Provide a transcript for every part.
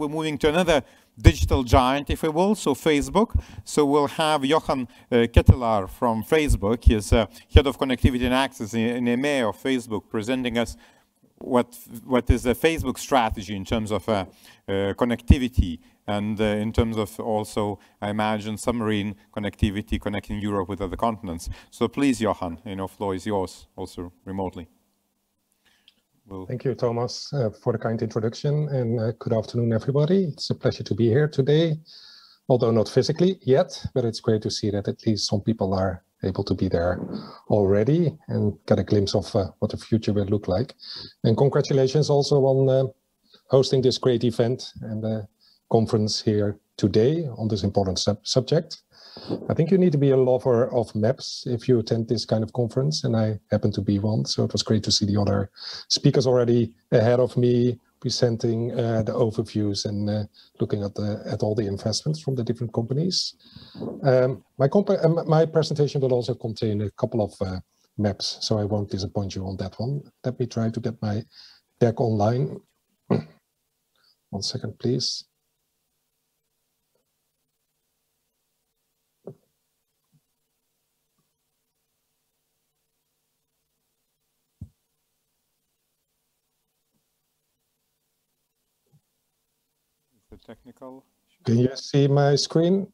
We're moving to another digital giant, if we will, so Facebook. So we'll have Johan uh, Keetelaar from Facebook. He's uh, head of connectivity and access in, in EMEA of Facebook, presenting us what what is the Facebook strategy in terms of uh, uh connectivity and uh, in terms of also, I imagine, submarine connectivity connecting Europe with other continents. So please, Johan, you know, floor is yours, also remotely. We'll... Thank you, Thomas, uh, for the kind introduction and uh, good afternoon, everybody. It's a pleasure to be here today, although not physically yet, but it's great to see that at least some people are able to be there already and get a glimpse of uh, what the future will look like. And congratulations also on uh, hosting this great event and the conference here today on this important sub subject. I think you need to be a lover of maps if you attend this kind of conference, and I happen to be one. So it was great to see the other speakers already ahead of me presenting uh, the overviews and uh, looking at the at all the investments from the different companies. Um, my comp uh, my presentation will also contain a couple of uh, maps, so I won't disappoint you on that one. Let me try to get my deck online. one second, please. Technical. Can you see my screen?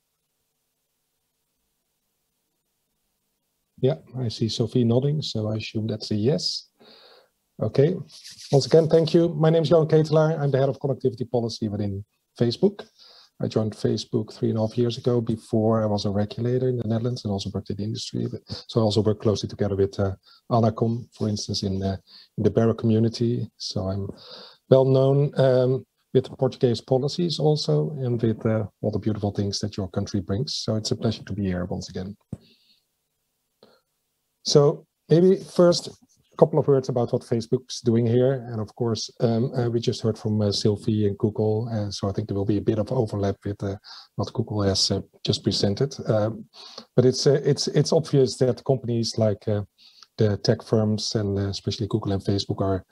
Yeah, I see Sophie nodding, so I assume that's a yes. Okay, once again, thank you. My name is Johan Keetelaar. I'm the head of connectivity policy within Facebook. I joined Facebook three and a half years ago. Before I was a regulator in the Netherlands and also worked in the industry. So I also work closely together with uh, Anacom, for instance, in, uh, in the BEREC community. So I'm well known um, with Portuguese policies also and with uh, all the beautiful things that your country brings. So it's a pleasure to be here once again. So maybe first a couple of words about what Facebook's doing here. And of course, um, uh, we just heard from uh, Sylvie and Google. And so I think there will be a bit of overlap with uh, what Google has uh, just presented. Um, but it's, uh, it's, it's obvious that companies like the tech firms and especially Google and Facebook are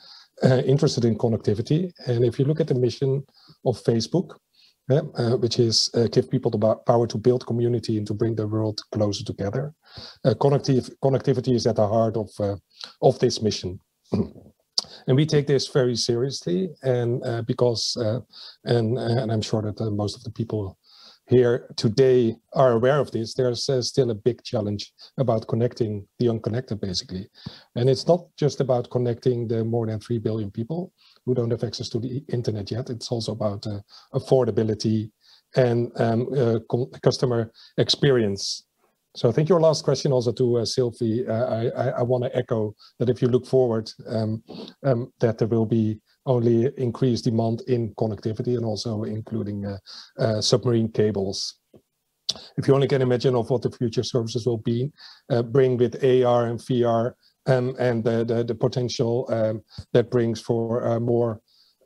uh, interested in connectivity. And if you look at the mission of Facebook, uh, uh, which is uh, give people the power to build community and to bring the world closer together. Uh, connectiv connectivity is at the heart of, uh, of this mission. and we take this very seriously and because, and, and I'm sure that most of the people here today are aware of this, there's uh, still a big challenge about connecting the unconnected, basically. And it's not just about connecting the more than 3 billion people who don't have access to the internet yet. It's also about uh, affordability and um, uh, customer experience. So I think your last question also to uh, Sylvie, uh, I, I, I want to echo that if you look forward, um, um, that there will be only increased demand in connectivity and also including uh, uh, submarine cables. If you only can imagine of what the future services will be, uh, bring with AR and VR um, and the, the, the potential um, that brings for uh, more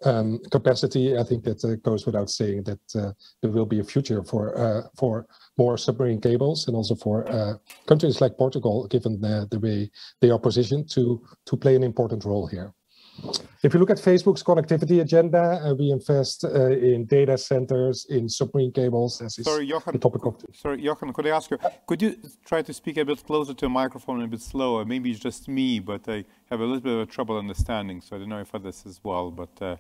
um, capacity, I think that uh, goes without saying that uh, there will be a future for for more submarine cables and also for countries like Portugal, given the, the way they are positioned to to play an important role here. If you look at Facebook's connectivity agenda, uh, we invest uh, in data centers, in submarine cables. As sorry, Jochen, the topic of sorry, Jochen, could I ask you, could you try to speak a bit closer to a microphone and a bit slower? Maybe it's just me, but I have a little bit of a trouble understanding, so I don't know if others as well, but uh,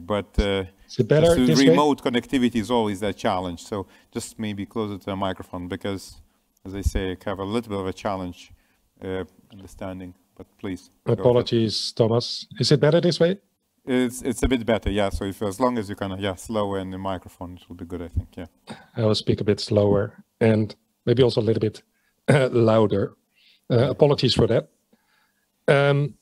but uh, is better remote way? connectivity is always that challenge. So just maybe closer to a microphone because, as I say, I have a little bit of a challenge uh, understanding but please. Apologies, Thomas. Is it better this way? It's it's a bit better, yeah. So if as long as you kind of yeah slower in the microphone, it will be good, I think. Yeah. I will speak a bit slower and maybe also a little bit uh, louder. Uh, apologies for that. Um,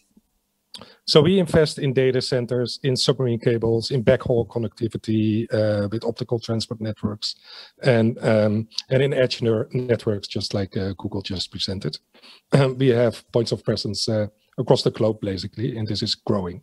so we invest in data centers, in submarine cables, in backhaul connectivity uh, with optical transport networks, and um, and in edge networks, just like uh, Google just presented. Um, we have points of presence uh, across the globe, basically, and this is growing.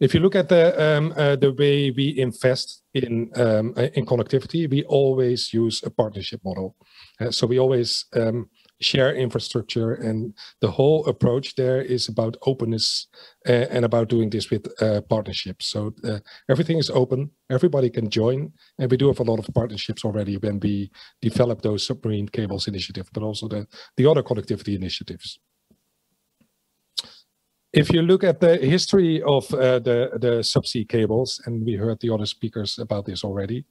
if you look at the um, uh, the way we invest in um, in connectivity, we always use a partnership model. Uh, so we always um, share infrastructure, and the whole approach there is about openness uh, and about doing this with uh, partnerships. So uh, everything is open, everybody can join, and we do have a lot of partnerships already when we develop those submarine cables initiative, but also the the other connectivity initiatives. If you look at the history of uh, the, the subsea cables, and we heard the other speakers about this already,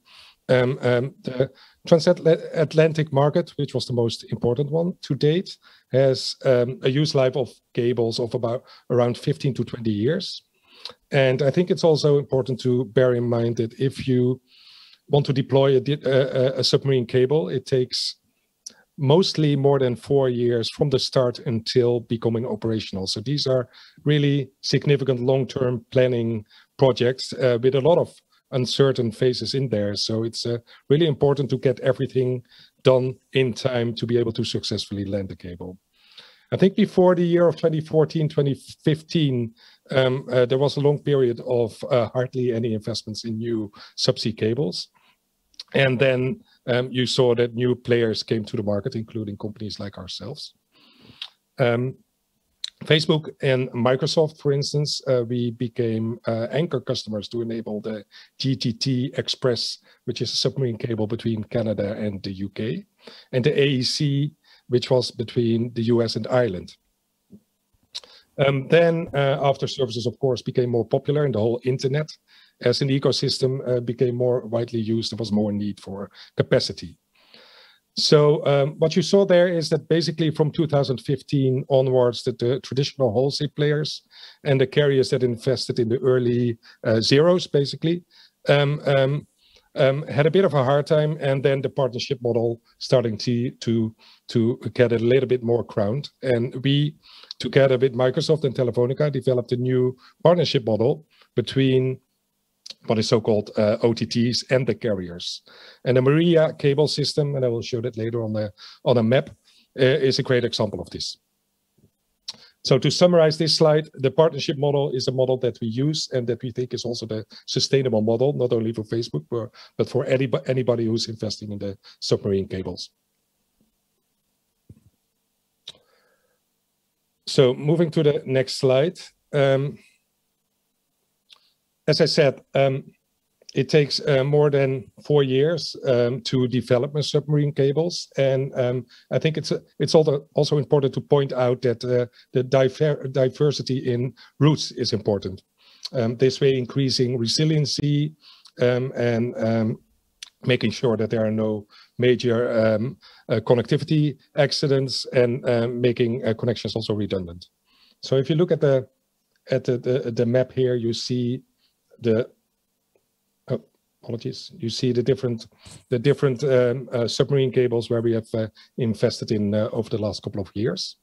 um, um, the transatlantic market, which was the most important one to date, has um, a use life of cables of about around 15 to 20 years. And I think it's also important to bear in mind that if you want to deploy a, a, a submarine cable, it takes mostly more than four years from the start until becoming operational. So these are really significant long-term planning projects uh, with a lot of uncertain phases in there. So it's uh, really important to get everything done in time to be able to successfully land the cable. I think before the year of 2014, 2015, um, uh, there was a long period of uh, hardly any investments in new subsea cables. And then um, you saw that new players came to the market, including companies like ourselves. Um, Facebook and Microsoft, for instance, uh, we became uh, anchor customers to enable the GTT Express, which is a submarine cable between Canada and the UK, and the AEC, which was between the US and Ireland. Um, then, uh, after services, of course, became more popular in the whole internet, as an ecosystem uh, became more widely used, there was more need for capacity. So um, what you saw there is that basically from 2015 onwards, that the traditional wholesale players and the carriers that invested in the early uh, zeros, basically, um, um, um, had a bit of a hard time, and then the partnership model starting to to to get a little bit more crowned. And we, together with Microsoft and Telefonica, developed a new partnership model between what is so-called uh, OTTs and the carriers. And the MAREA cable system, and I will show that later on the on a map, uh, is a great example of this. So to summarize this slide, the partnership model is a model that we use and that we think is also the sustainable model, not only for Facebook, but but for anybody, anybody who's investing in the submarine cables. So moving to the next slide. Um, as I said, um, it takes uh, more than four years um, to develop a submarine cables, and um, I think it's it's also also important to point out that uh, the diver diversity in routes is important. Um, this way, increasing resiliency um, and um, making sure that there are no major um, uh, connectivity accidents and making uh, connections also redundant. So if you look at the at the, the, the map here, you see the oh, apologies. You see the different the different um, uh, submarine cables where we have uh, invested in uh, over the last couple of years.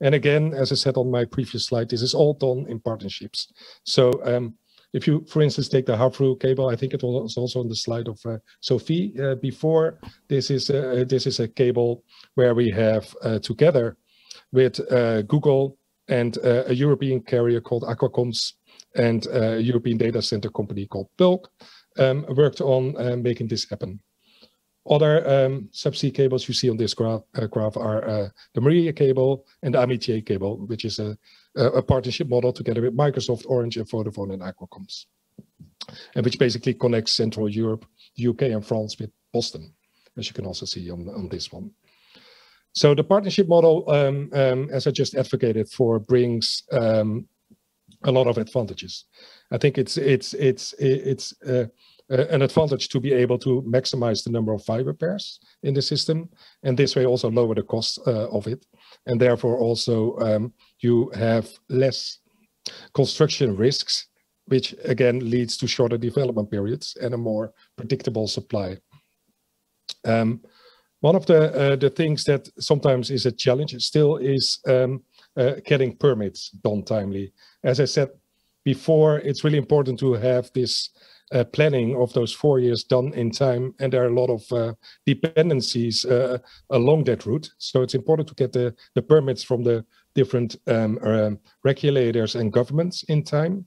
And again, as I said on my previous slide, this is all done in partnerships. So um, if you, for instance, take the Havfrue cable, I think it was also on the slide of uh, Sophie uh, before. This is a, this is a cable where we have uh, together with Google and a European carrier called Aquacomms and a European data center company called Bulk um, worked on uh, making this happen. Other um, subsea cables you see on this graph, uh, graph are uh, the MAREA cable and the Amitié cable, which is a, a, partnership model together with Microsoft, Orange, and Vodafone and Aquacomms, and which basically connects Central Europe, the UK, and France with Boston, as you can also see on, on this one. So the partnership model, um, um, as I just advocated for, brings um, a lot of advantages. I think it's it's it's it's uh, uh, an advantage to be able to maximize the number of fiber pairs in the system, and this way also lower the cost uh, of it, and therefore also um, you have less construction risks, which again leads to shorter development periods and a more predictable supply. Um, one of the uh, the things that sometimes is a challenge still is um, uh, getting permits done timely. As I said before, it's really important to have this uh, planning of those four years done in time, and there are a lot of uh, dependencies uh, along that route. So it's important to get the, the permits from the different um, um regulators and governments in time.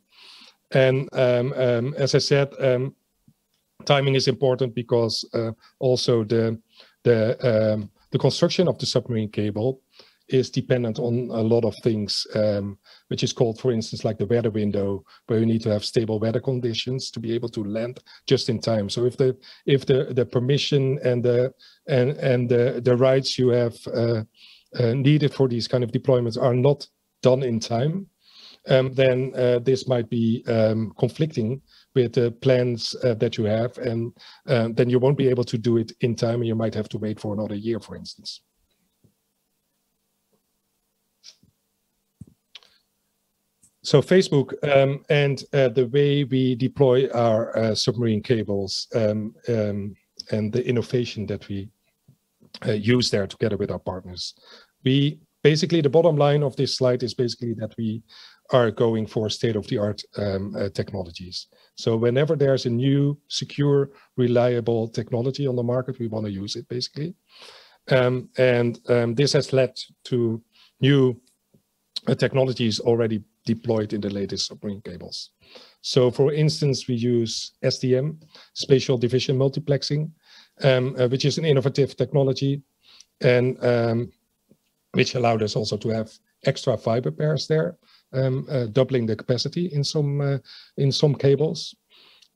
And um, um, as I said, um, timing is important because uh, also the the um, the construction of the submarine cable is dependent on a lot of things, um, which is called, for instance, like the weather window, where you need to have stable weather conditions to be able to land just in time. So if the if the the permission and the and and the the rights you have uh, uh, needed for these kind of deployments are not done in time, um, then uh, this might be um, conflicting with the plans uh, that you have, and uh, then you won't be able to do it in time, and you might have to wait for another year, for instance. So Facebook um, and uh, the way we deploy our uh, submarine cables um, um, and the innovation that we uh, use there together with our partners. We basically the bottom line of this slide is basically that we are going for state-of-the-art um, uh, technologies. So whenever there's a new, secure, reliable technology on the market, we want to use it basically. Um, and um, this has led to new uh, technologies already deployed in the latest submarine cables. So for instance, we use SDM, spatial division multiplexing, um, uh, which is an innovative technology and um, which allowed us also to have extra fiber pairs there, um, uh, doubling the capacity in some uh, in some cables.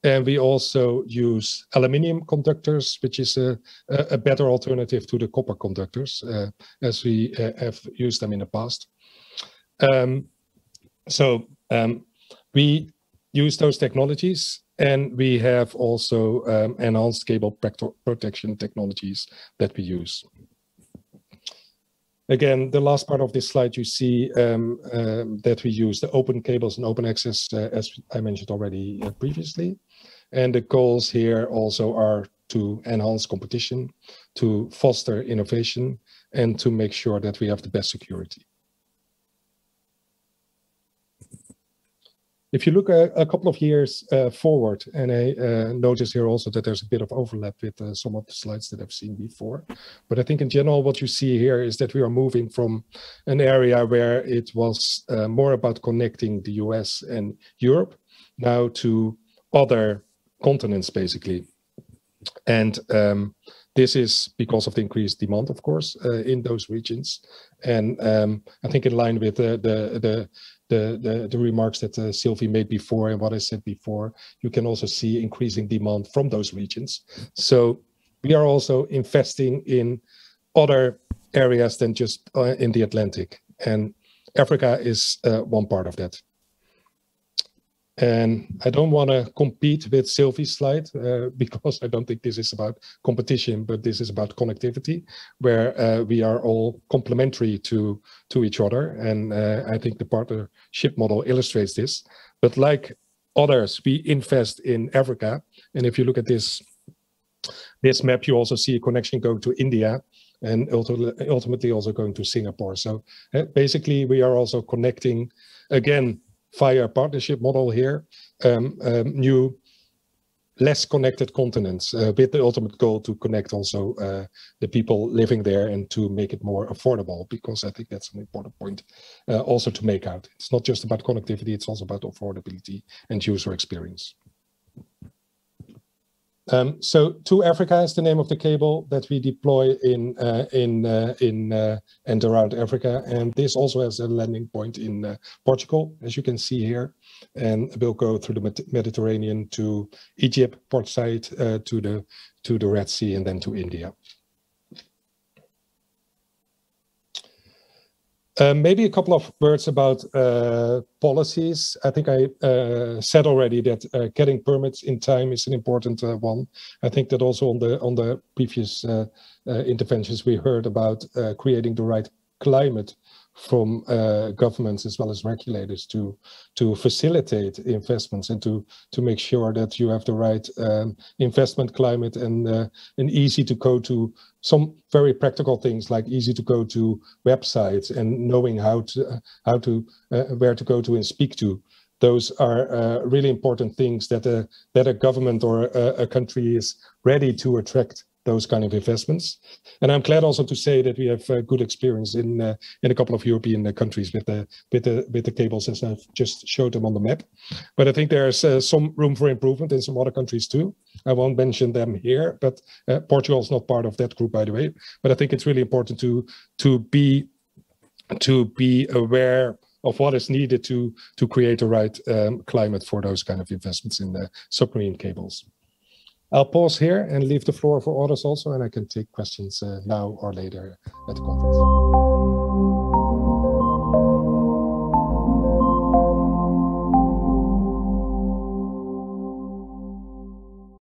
And we also use aluminium conductors, which is a, a better alternative to the copper conductors, uh, as we uh, have used them in the past. Um, so um, we use those technologies and we have also um, enhanced cable protection technologies that we use. Again, the last part of this slide, you see um, um, that we use the open cables and open access, uh, as I mentioned already uh, previously. And the goals here also are to enhance competition, to foster innovation, and to make sure that we have the best security. If you look a, a couple of years uh, forward, and I uh, notice here also that there's a bit of overlap with uh, some of the slides that I've seen before. But I think in general, what you see here is that we are moving from an area where it was uh, more about connecting the US and Europe now to other continents, basically. And um, this is because of the increased demand, of course, uh, in those regions. And um, I think in line with the, the, the the, the, the remarks that uh, Sylvie made before and what I said before, you can also see increasing demand from those regions. So we are also investing in other areas than just uh, in the Atlantic. And Africa is uh, one part of that. And I don't want to compete with Sylvie's slide uh, because I don't think this is about competition, but this is about connectivity, where uh, we are all complementary to to each other. And uh, I think the partnership model illustrates this. But like others, we invest in Africa. And if you look at this this map, you also see a connection going to India and ultimately also going to Singapore. So uh, basically, we are also connecting again via partnership model here, um, um, new less connected continents uh, with the ultimate goal to connect also uh, the people living there and to make it more affordable because I think that's an important point uh, also to make out. It's not just about connectivity, it's also about affordability and user experience. Um, so 2Africa is the name of the cable that we deploy in uh, in uh, in uh, and around Africa, and this also has a landing point in uh, Portugal, as you can see here, and will go through the Mediterranean to Egypt, Port Said, uh, to the to the Red Sea, and then to India. Uh, maybe a couple of words about uh, policies. I think I uh, said already that uh, getting permits in time is an important uh, one. I think that also on the on the previous interventions we heard about creating the right climate from uh, governments as well as regulators to to facilitate investments and to to make sure that you have the right um, investment climate and uh, and easy to go to some very practical things like easy to go to websites and knowing how to how to uh, where to go to and speak to. Those are uh, really important things that a that a government or a, a country is ready to attract those kind of investments. And I'm glad also to say that we have uh, good experience in uh, in a couple of European uh, countries with the with the with the cables as I've just showed them on the map. But I think there's uh, some room for improvement in some other countries too. I won't mention them here, but uh, Portugal is not part of that group, by the way. But I think it's really important to to be to be aware of what is needed to to create the right um, climate for those kind of investments in the submarine cables. I'll pause here and leave the floor for others also, and I can take questions uh, now or later at the conference.